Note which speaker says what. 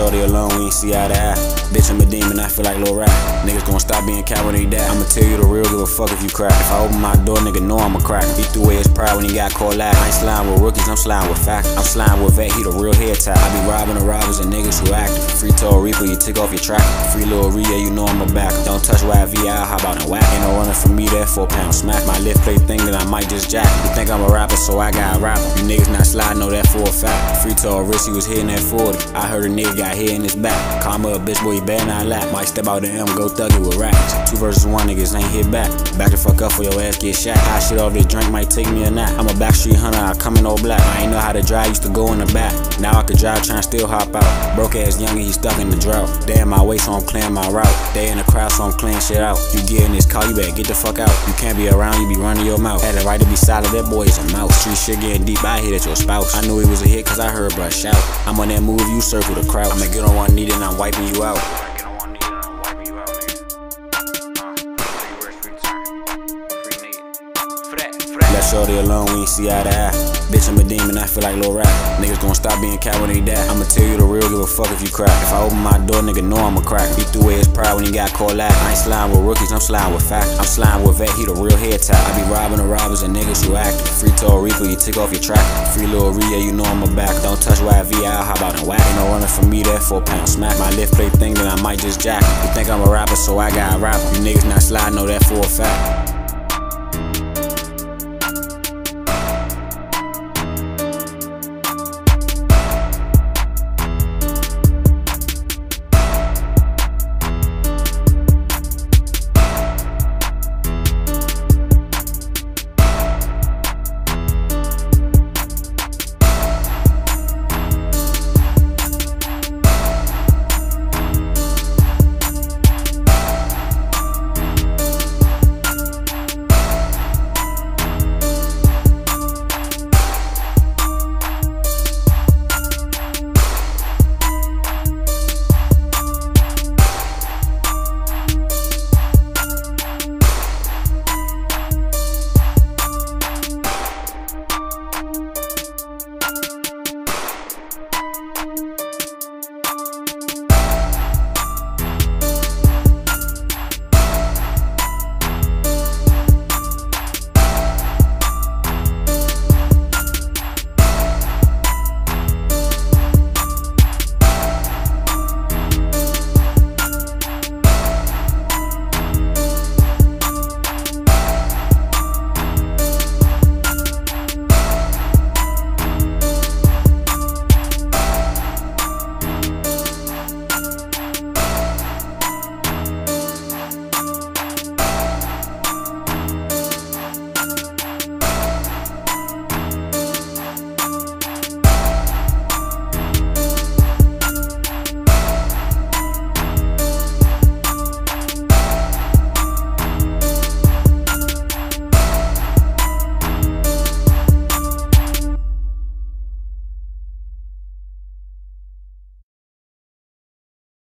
Speaker 1: shorty alone, we ain't see eye to eye. Bitch, I'm a demon, I feel like Lil Rap. Niggas gon' stop being cat when die. I'ma tell you the real, give a fuck if you crack. If I open my door, nigga know I'ma crack. He threw away his pride when he got called out. I ain't slime with rookies, I'm slime with facts. I'm slime with vet, he the real head top. I be robbing the robbers and niggas who active. Free Toro Reaper, you take off your track. Free Lil Ria, you know I'm a back. Don't touch YV, I'll hop out and whack. Ain't no running from me, that four pound smack. My lift plate thing that I might just jack. You think I'm a rapper, so I got a rapper. You niggas not slide, know that for a fact. Free Toro Rich, he was hitting that 40. I heard a nigga got hit in his back. Call up, bitch, boy, you better not laugh. Might step out the M, go thug it with racks. Two versus one, niggas ain't hit back. Back the fuck up for your ass get shot. Hot shit off this drink might take me a nap. I'm a backstreet hunter, I come in all black. I ain't know how to drive, used to go in the back. Now I could drive, try tryna still hop out. Broke ass youngin', he stuck in the drought. Damn my way, so I'm clearing my route. They in the crowd, so I'm clearing shit out. You get in this car, you better get the fuck out. You can't be around, you be running your mouth. Had the right to be silent, that boy is a mouse. Street shit getting deep, I hit at your spouse. I knew it was a hit, cause I heard bruh shout. I'm on that move, you circle the crowd. I'ma get on one knee, then I'm wiping you out. Left shorty alone, we ain't see eye to eye. Bitch, I'm a demon, I feel like Lil Rap. Niggas gon' stop being cat when they die. I'ma tell you the real, give a fuck if you crack. If I open my door, nigga know I'm a crack. He threw away when he got called out. I ain't slime with rookies, I'm slime with facts. I'm slime with vet, he the real head top. I be robbing the robbers and niggas who active. Free Toro Reaper, you take off your track. Free Lil Ria, you know I'm a back. Don't touch YV, I'll hop out whack. Ain't no running from me, that four pound smack. My lift plate thing, then I might just jack. You think I'm a rapper, so I got a rapper. You niggas not slide, know that for a fact.